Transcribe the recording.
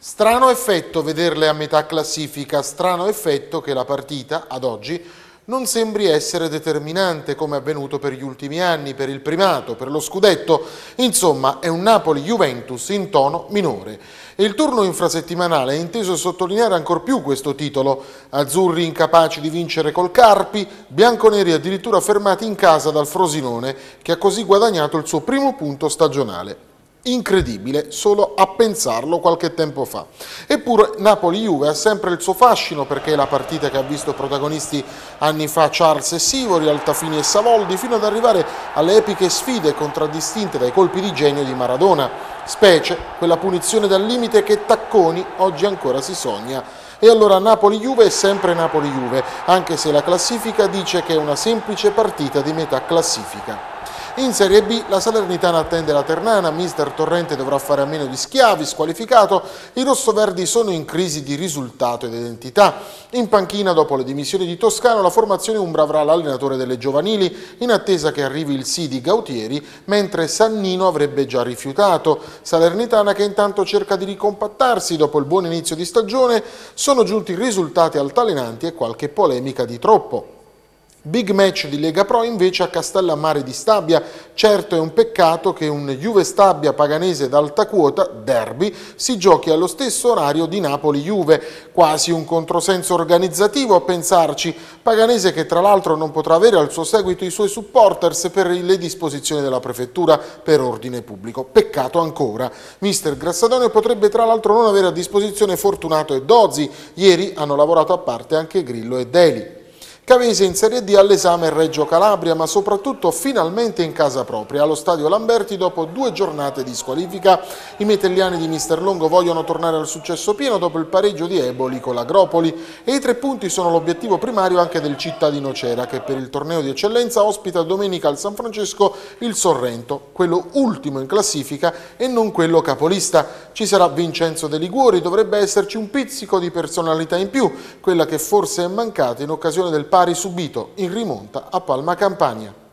Strano effetto vederle a metà classifica, strano effetto che la partita, ad oggi, non sembri essere determinante come è avvenuto per gli ultimi anni, per il primato, per lo scudetto. Insomma, è un Napoli-Juventus in tono minore. E il turno infrasettimanale è inteso sottolineare ancor più questo titolo. Azzurri incapaci di vincere col Carpi, bianconeri addirittura fermati in casa dal Frosinone, che ha così guadagnato il suo primo punto stagionale incredibile solo a pensarlo qualche tempo fa. Eppure Napoli-Juve ha sempre il suo fascino perché è la partita che ha visto protagonisti anni fa Charles e Sivori, Altafini e Savoldi, fino ad arrivare alle epiche sfide contraddistinte dai colpi di genio di Maradona, specie quella punizione dal limite che Tacconi oggi ancora si sogna. E allora Napoli-Juve è sempre Napoli-Juve, anche se la classifica dice che è una semplice partita di metà classifica. In Serie B la Salernitana attende la Ternana, mister Torrente dovrà fare a meno di Schiavi, squalificato, i rossoverdi sono in crisi di risultato ed identità. In panchina dopo le dimissioni di Toscano la formazione Umbra avrà l'allenatore delle giovanili in attesa che arrivi il sì di Gautieri, mentre Sannino avrebbe già rifiutato. Salernitana che intanto cerca di ricompattarsi dopo il buon inizio di stagione, sono giunti risultati altalenanti e qualche polemica di troppo. Big match di Lega Pro invece a Castellammare di Stabia. Certo è un peccato che un Juve Stabia paganese d'alta quota, derby, si giochi allo stesso orario di Napoli-Juve. Quasi un controsenso organizzativo a pensarci. Paganese che tra l'altro non potrà avere al suo seguito i suoi supporters per le disposizioni della prefettura per ordine pubblico. Peccato ancora. Mister Grassadone potrebbe tra l'altro non avere a disposizione Fortunato e Dozzi. Ieri hanno lavorato a parte anche Grillo e Deli. Cavese in Serie D all'esame Reggio Calabria, ma soprattutto finalmente in casa propria, allo Stadio Lamberti dopo due giornate di squalifica. I metelliani di Mister Longo vogliono tornare al successo pieno dopo il pareggio di Eboli con l'Agropoli e i tre punti sono l'obiettivo primario anche del cittadino Cera che per il torneo di eccellenza ospita domenica al San Francesco il Sorrento, quello ultimo in classifica e non quello capolista. Ci sarà Vincenzo De Liguori, dovrebbe esserci un pizzico di personalità in più, quella che forse è mancata in occasione del pari subito in rimonta a Palma Campania.